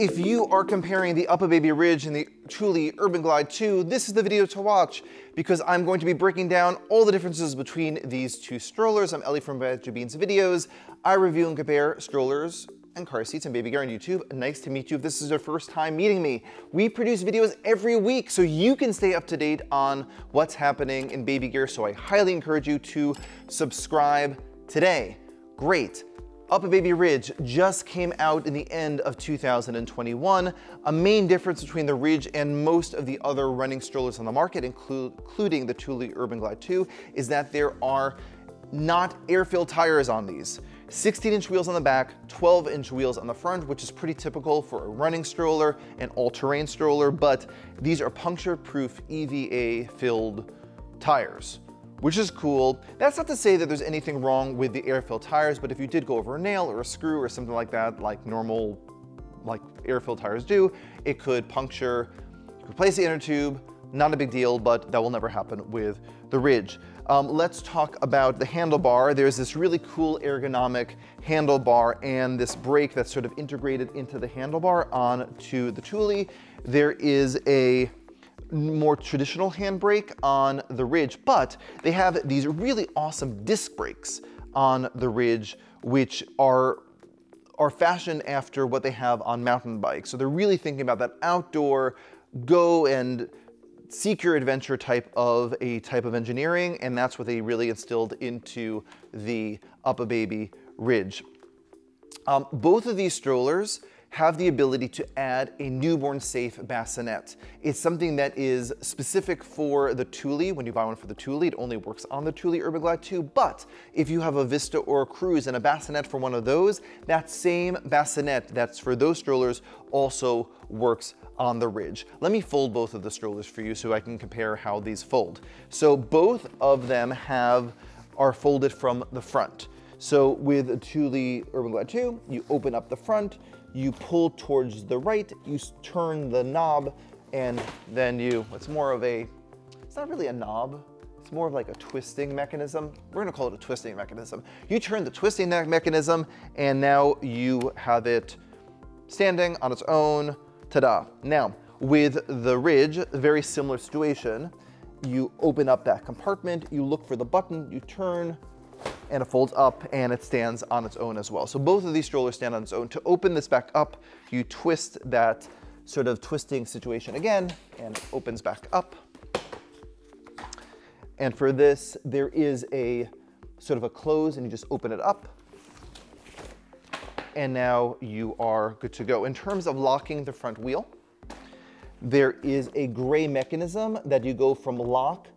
If you are comparing the UPPAbaby Ridge and the Thule Urban Glide 2, this is the video to watch because I'm going to be breaking down all the differences between these two strollers. I'm Eli from Magic Beans Videos. I review and compare strollers and car seats and baby gear on YouTube. Nice to meet you if this is your first time meeting me. We produce videos every week so you can stay up to date on what's happening in baby gear. So I highly encourage you to subscribe today. Great. UPPAbaby Ridge just came out in the end of 2021. A main difference between the Ridge and most of the other running strollers on the market, including the Thule Urban Glide 2, is that there are not air-filled tires on these. 16 inch wheels on the back, 12 inch wheels on the front, which is pretty typical for a running stroller and all-terrain stroller, but these are puncture-proof EVA filled tires which is cool. That's not to say that there's anything wrong with the air-filled tires, but if you did go over a nail or a screw or something like that, like normal like air-filled tires do, it could puncture, replace the inner tube, not a big deal, but that will never happen with the Ridge. Um, let's talk about the handlebar. There's this really cool ergonomic handlebar and this brake that's sort of integrated into the handlebar onto the Thule. There is a more traditional handbrake on the Ridge, but they have these really awesome disc brakes on the Ridge, which are are fashioned after what they have on mountain bikes. So they're really thinking about that outdoor, go and seek your adventure type of a type of engineering, and that's what they really instilled into the UPPAbaby Ridge. Um, both of these strollers have the ability to add a newborn safe bassinet. It's something that is specific for the Thule. When you buy one for the Thule, it only works on the Thule Urban Glide 2, but if you have a Vista or a Cruz and a bassinet for one of those, that same bassinet that's for those strollers also works on the Ridge. Let me fold both of the strollers for you so I can compare how these fold. So both of them have are folded from the front. So with a Thule Urban Glide 2, you open up the front, you pull towards the right, you turn the knob, and then you, it's more of a, it's not really a knob, it's more of like a twisting mechanism. We're gonna call it a twisting mechanism. You turn the twisting mechanism, and now you have it standing on its own, ta-da. Now, with the Ridge, very similar situation. You open up that compartment, you look for the button, you turn, and it folds up and it stands on its own as well. So both of these strollers stand on its own. To open this back up, you twist that sort of twisting situation again and it opens back up. And for this, there is a sort of a close and you just open it up. And now you are good to go. In terms of locking the front wheel, there is a gray mechanism that you go from lock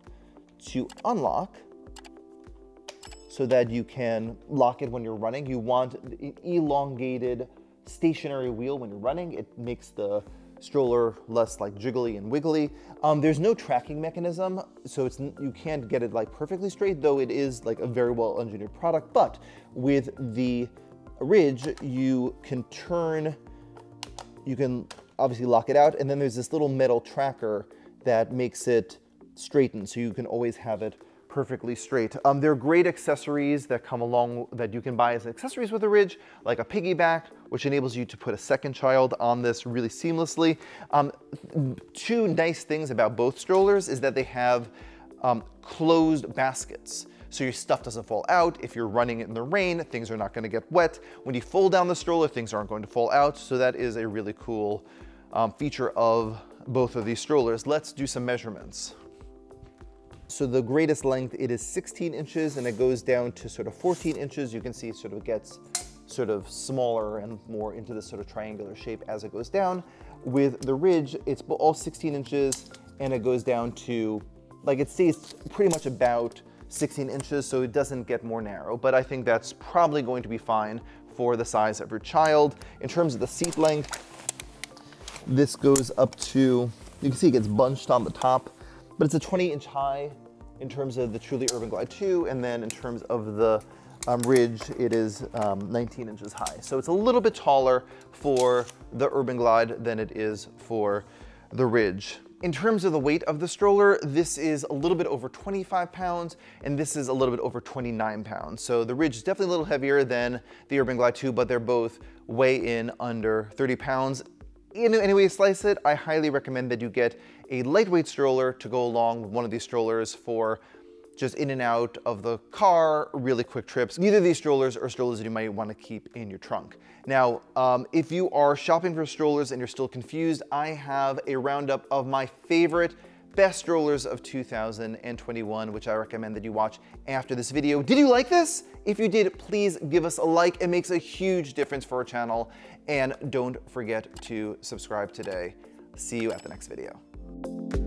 to unlock so that you can lock it when you're running. You want an elongated stationary wheel when you're running. It makes the stroller less like jiggly and wiggly. Um, there's no tracking mechanism, so it's you can't get it like perfectly straight, though it is like a very well engineered product. But with the Ridge, you can turn, you can obviously lock it out, and then there's this little metal tracker that makes it straighten, so you can always have it perfectly straight. Um, there are great accessories that come along that you can buy as accessories with a Ridge, like a piggyback, which enables you to put a second child on this really seamlessly. Um, two nice things about both strollers is that they have um, closed baskets. So your stuff doesn't fall out. If you're running in the rain, things are not gonna get wet. When you fold down the stroller, things aren't going to fall out. So that is a really cool um, feature of both of these strollers. Let's do some measurements. So the greatest length, it is 16 inches and it goes down to sort of 14 inches. You can see it sort of gets sort of smaller and more into this sort of triangular shape as it goes down. With the ridge, it's all 16 inches and it goes down to, like it stays pretty much about 16 inches, so it doesn't get more narrow, but I think that's probably going to be fine for the size of your child. In terms of the seat length, this goes up to, you can see it gets bunched on the top, but it's a 20 inch high in terms of the Thule Urban Glide 2, and then in terms of the um, ridge, it is um, 19 inches high. So it's a little bit taller for the Urban Glide than it is for the Ridge. In terms of the weight of the stroller, this is a little bit over 25 pounds, and this is a little bit over 29 pounds. So the Ridge is definitely a little heavier than the Urban Glide 2, but they're both weigh in under 30 pounds in any way you slice it, I highly recommend that you get a lightweight stroller to go along with one of these strollers for just in and out of the car, really quick trips. Neither of these strollers are strollers that you might want to keep in your trunk. Now, um, if you are shopping for strollers and you're still confused, I have a roundup of my favorite best strollers of 2021, which I recommend that you watch after this video. Did you like this? If you did, please give us a like. It makes a huge difference for our channel. And don't forget to subscribe today. See you at the next video.